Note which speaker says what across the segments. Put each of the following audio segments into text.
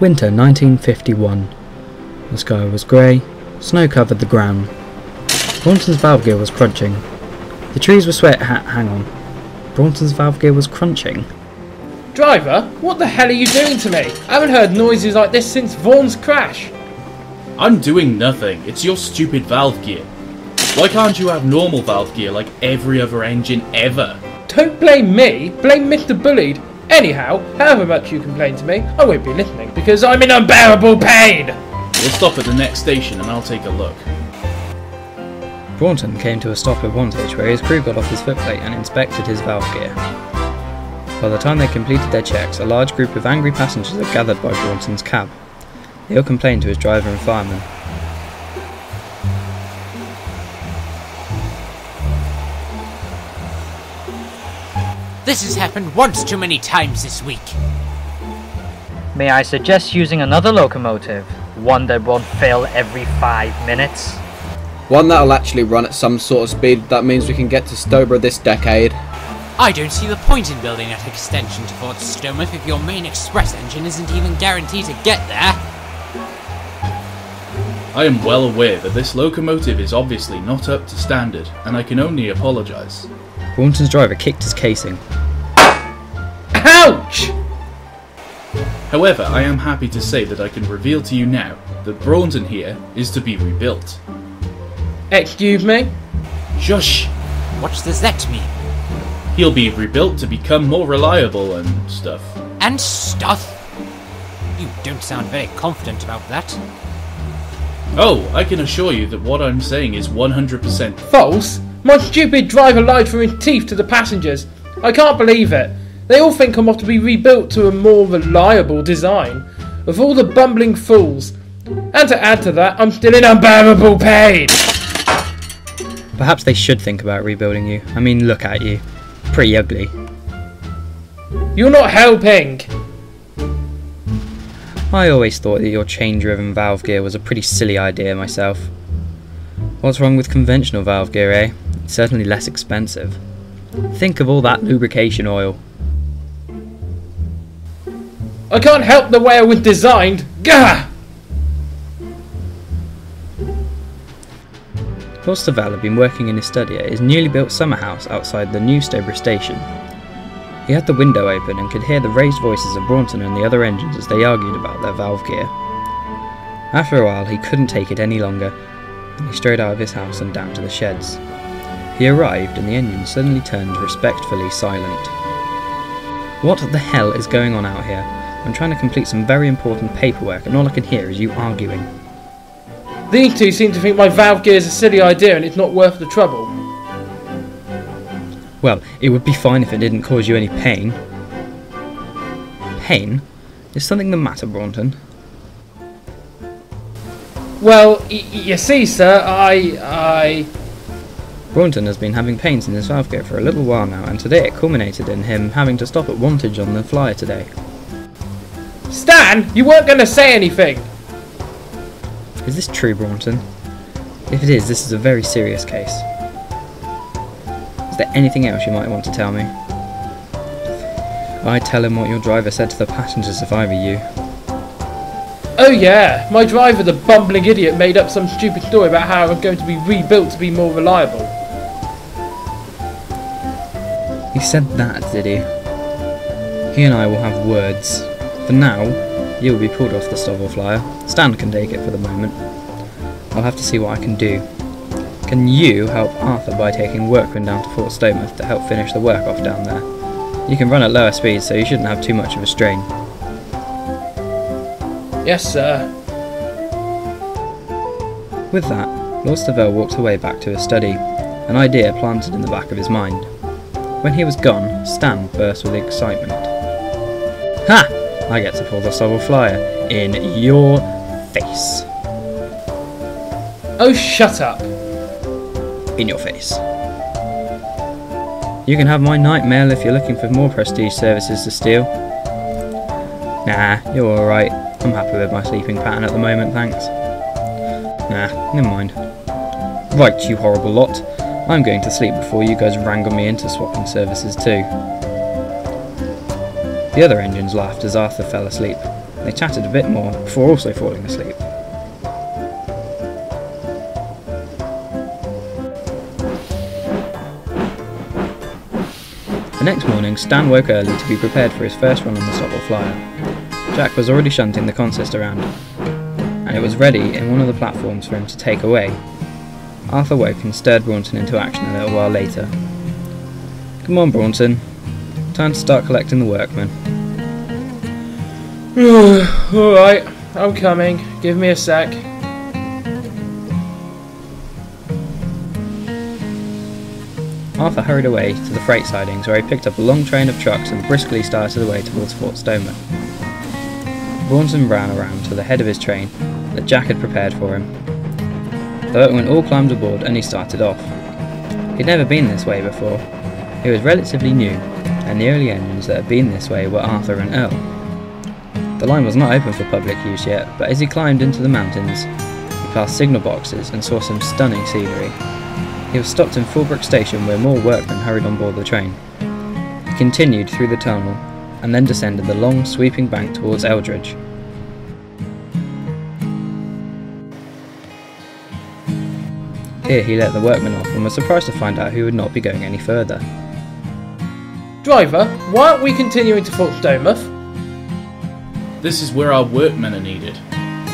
Speaker 1: Winter 1951. The sky was grey, snow covered the ground. Braunton's valve gear was crunching. The trees were sweat. Ha- hang on. Braunton's valve gear was crunching.
Speaker 2: Driver, what the hell are you doing to me? I haven't heard noises like this since Vaughn's crash.
Speaker 3: I'm doing nothing. It's your stupid valve gear. Why can't you have normal valve gear like every other engine ever?
Speaker 2: Don't blame me, blame Mr. Bulleid. Anyhow, however much you complain to me, I won't be listening because I'm in unbearable pain.
Speaker 3: We'll stop at the next station and I'll take a look.
Speaker 1: Braunton came to a stop at Wantage where his crew got off his footplate and inspected his valve gear. By the time they completed their checks, a large group of angry passengers had gathered by Braunton's cab. They all complained to his driver and fireman.
Speaker 4: This has happened once too many times this week.
Speaker 5: May I suggest using another locomotive? One that won't fail every five minutes?
Speaker 6: One that'll actually run at some sort of speed that means we can get to Stoborough this decade.
Speaker 4: I don't see the point in building that extension to Fort Stomuth if your main express engine isn't even guaranteed to get there.
Speaker 3: I am well aware that this locomotive is obviously not up to standard, and I can only apologise.
Speaker 1: Braunton's driver kicked his casing.
Speaker 2: Ouch!
Speaker 3: However, I am happy to say that I can reveal to you now that Braunton here is to be rebuilt.
Speaker 2: Excuse me?
Speaker 3: Shush!
Speaker 4: What does that mean?
Speaker 3: He'll be rebuilt to become more reliable and stuff.
Speaker 4: And stuff? You don't sound very confident about that.
Speaker 3: Oh, I can assure you that what I'm saying is 100%
Speaker 2: False? My stupid driver lied through his teeth to the passengers. I can't believe it. They all think I'm off to be rebuilt to a more reliable design. Of all the bumbling fools. And to add to that, I'm still in unbearable pain.
Speaker 1: Perhaps they should think about rebuilding you. I mean, look at you. Pretty ugly.
Speaker 2: You're not helping.
Speaker 1: I always thought that your chain driven valve gear was a pretty silly idea myself. What's wrong with conventional valve gear, eh? Certainly less expensive. Think of all that lubrication oil.
Speaker 2: I can't help the way I was designed. Gah!
Speaker 1: Lord Stovell had been working in his study at his newly built summer house outside the new Stoborough station. He had the window open and could hear the raised voices of Braunton and the other engines as they argued about their valve gear. After a while, he couldn't take it any longer, and he strode out of his house and down to the sheds. He arrived, and the engine suddenly turned respectfully silent. What the hell is going on out here? I'm trying to complete some very important paperwork, and all I can hear is you arguing.
Speaker 2: These two seem to think my valve gear is a silly idea and it's not worth the trouble.
Speaker 1: Well, it would be fine if it didn't cause you any pain. Pain? Is something the matter, Braunton?
Speaker 2: Well, you see, sir, I. I.
Speaker 1: Braunton has been having pains in his valve gear for a little while now, and today it culminated in him having to stop at Wantage on the flyer today.
Speaker 2: Stan, you weren't going to say anything!
Speaker 1: Is this true, Braunton? If it is, this is a very serious case. Is there anything else you might want to tell me? I'd tell him what your driver said to the passengers if I were you.
Speaker 2: Oh, yeah, my driver, the bumbling idiot, made up some stupid story about how I'm going to be rebuilt to be more reliable.
Speaker 1: He said that, did he? He and I will have words. For now, you will be pulled off the Stovell flyer. Stan can take it for the moment. I'll have to see what I can do. Can you help Arthur by taking workmen down to Fort Stomuth to help finish the work off down there? You can run at lower speeds, so you shouldn't have too much of a strain.
Speaker 2: Yes, sir.
Speaker 1: With that, Lord Stovell walked away back to his study, an idea planted in the back of his mind. When he was gone, Stan burst with excitement. Ha! I get to pull the Stovell Flyer in your face.
Speaker 2: Oh, shut up.
Speaker 1: In your face. You can have my night mail if you're looking for more prestige services to steal. Nah, you're alright. I'm happy with my sleeping pattern at the moment, thanks. Nah, never mind. Right, you horrible lot. I'm going to sleep before you guys wrangle me into swapping services too. The other engines laughed as Arthur fell asleep. They chatted a bit more before also falling asleep. The next morning, Stan woke early to be prepared for his first run on the Stovell Flyer. Jack was already shunting the consist around, and it was ready in one of the platforms for him to take away. Arthur woke and stirred Braunton into action a little while later. Come on, Braunton. Time to start collecting the workmen.
Speaker 2: Alright, I'm coming. Give me a sec.
Speaker 1: Arthur hurried away to the freight sidings where he picked up a long train of trucks and briskly started away towards Fort Stomer. Braunton ran around to the head of his train that Jack had prepared for him. Workmen all climbed aboard and he started off. He'd never been this way before. He was relatively new, and the only engines that had been this way were Arthur and Earl. The line was not open for public use yet, but as he climbed into the mountains, he passed signal boxes and saw some stunning scenery. He was stopped in Fulbrook Station where more workmen hurried on board the train. He continued through the tunnel and then descended the long sweeping bank towards Eldridge. Here he let the workmen off and was surprised to find out he would not be going any further.
Speaker 2: Driver, why aren't we continuing to Fort Stomuth?
Speaker 3: This is where our workmen are needed.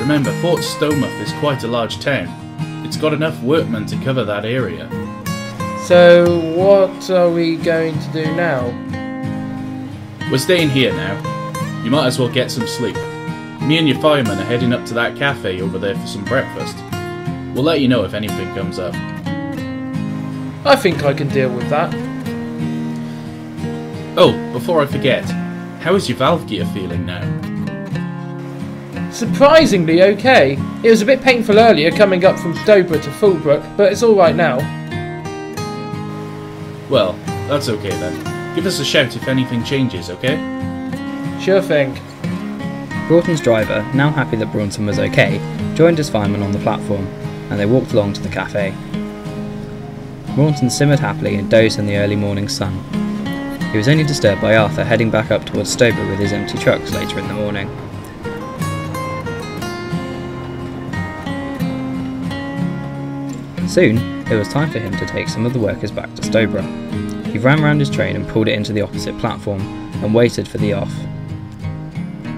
Speaker 3: Remember, Fort Stomuth is quite a large town. It's got enough workmen to cover that area.
Speaker 2: So, what are we going to do now?
Speaker 3: We're staying here now. You might as well get some sleep. Me and your firemen are heading up to that cafe over there for some breakfast. We'll let you know if anything comes up.
Speaker 2: I think I can deal with that.
Speaker 3: Oh, before I forget, how is your valve gear feeling now?
Speaker 2: Surprisingly okay. It was a bit painful earlier coming up from Stoborough to Fulbrook, but it's alright now.
Speaker 3: Well, that's okay then. Give us a shout if anything changes, okay?
Speaker 2: Sure thing.
Speaker 1: Braunton's driver, now happy that Braunton was okay, joined his fireman on the platform, and they walked along to the cafe. Braunton simmered happily and dozed in the early morning sun. He was only disturbed by Arthur heading back up towards Stoborough with his empty trucks later in the morning. Soon, it was time for him to take some of the workers back to Stoborough. He ran round his train and pulled it into the opposite platform and waited for the off.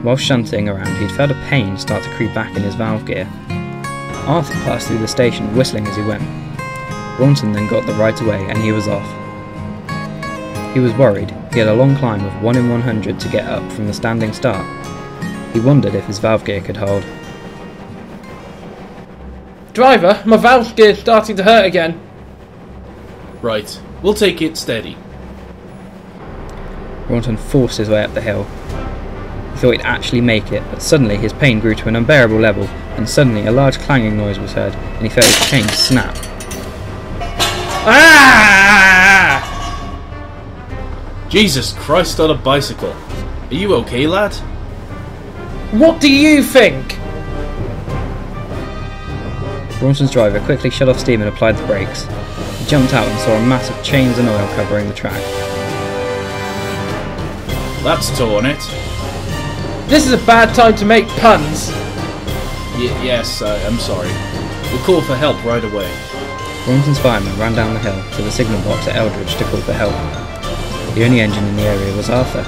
Speaker 1: While shunting around, he'd felt a pain start to creep back in his valve gear. Arthur passed through the station whistling as he went. Braunton then got the right away and he was off. He was worried. He had a long climb of 1 in 100 to get up from the standing start. He wondered if his valve gear could hold.
Speaker 2: Driver, my valve gear's starting to hurt again.
Speaker 3: Right, we'll take it steady.
Speaker 1: Braunton forced his way up the hill. He thought he'd actually make it, but suddenly his pain grew to an unbearable level, and suddenly a large clanging noise was heard, and he felt his chain snap.
Speaker 2: Ah!
Speaker 3: Jesus Christ on a bicycle. Are you okay, lad?
Speaker 2: What do you think?
Speaker 1: Braunton's driver quickly shut off steam and applied the brakes. He jumped out and saw a mass of chains and oil covering the track.
Speaker 3: That's torn it.
Speaker 2: This is a bad time to make puns.
Speaker 3: Y- yes, I- I'm sorry. We'll call for help right away.
Speaker 1: Braunton's fireman ran down the hill to the signal box at Eldridge to call for help. The only engine in the area was Arthur.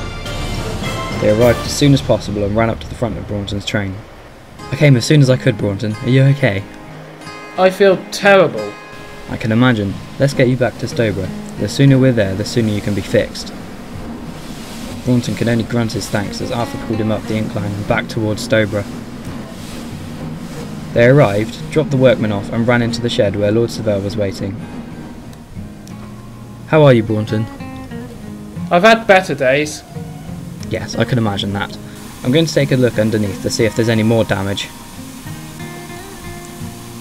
Speaker 1: They arrived as soon as possible and ran up to the front of Braunton's train. I came as soon as I could, Braunton. Are you okay?
Speaker 2: I feel terrible.
Speaker 1: I can imagine. Let's get you back to Stoborough. The sooner we're there, the sooner you can be fixed. Braunton could only grunt his thanks as Arthur pulled him up the incline and back towards Stoborough. They arrived, dropped the workmen off, and ran into the shed where Lord Stovell was waiting. How are you, Braunton?
Speaker 2: I've had better days.
Speaker 1: Yes, I can imagine that. I'm going to take a look underneath to see if there's any more damage.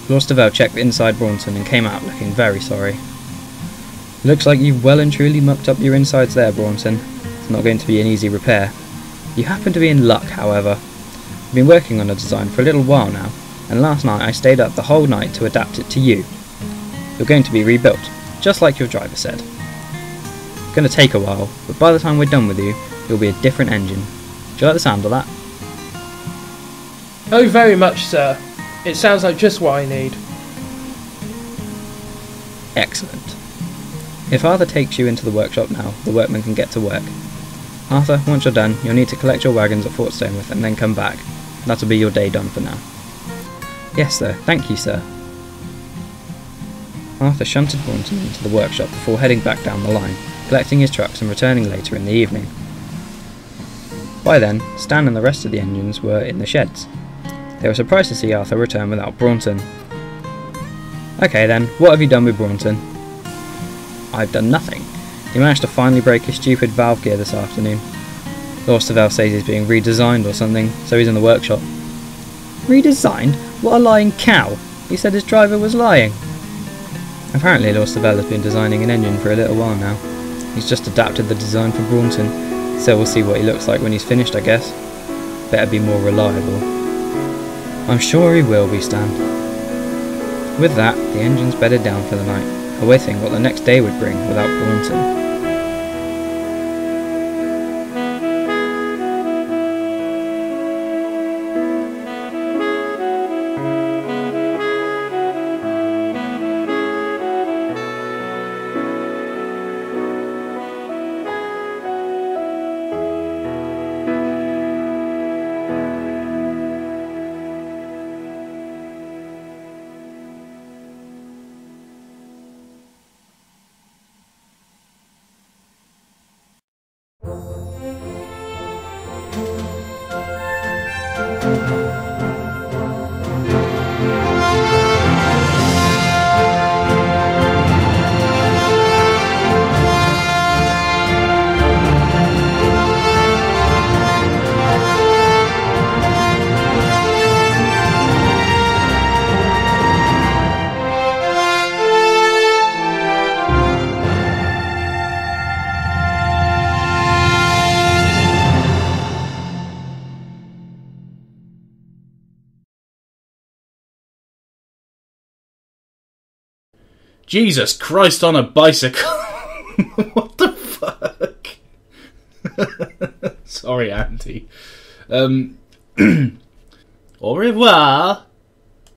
Speaker 1: Lord Stovell checked inside Braunton and came out looking very sorry. Looks like you've well and truly mucked up your insides there, Braunton. It's not going to be an easy repair. You happen to be in luck, however. I've been working on a design for a little while now, and last night I stayed up the whole night to adapt it to you. You're going to be rebuilt, just like your driver said. It's going to take a while, but by the time we're done with you, you'll be a different engine. Do you like the sound of that?
Speaker 2: Oh, very much, sir. It sounds like just what I need.
Speaker 1: Excellent. If Arthur takes you into the workshop now, the workmen can get to work. Arthur, once you're done, you'll need to collect your wagons at Fort Stonewith and then come back. That'll be your day done for now. Yes, sir. Thank you, sir. Arthur shunted Braunton into the workshop before heading back down the line, collecting his trucks and returning later in the evening. By then, Stan and the rest of the engines were in the sheds. They were surprised to see Arthur return without Braunton. Okay then, what have you done with Braunton? I've done nothing. He managed to finally break his stupid valve gear this afternoon. Lord Stovell says he's being redesigned or something, so he's in the workshop. Redesigned? What a lying cow! He said his driver was lying. Apparently Stovell has been designing an engine for a little while now. He's just adapted the design for Braunton, so we'll see what he looks like when he's finished I guess. Better be more reliable. I'm sure he will be, Stan. With that, the engine's bedded down for the night, awaiting what the next day would bring without Braunton.
Speaker 3: Música Jesus Christ on a bicycle. what the fuck? Sorry, Andy. Um, au revoir.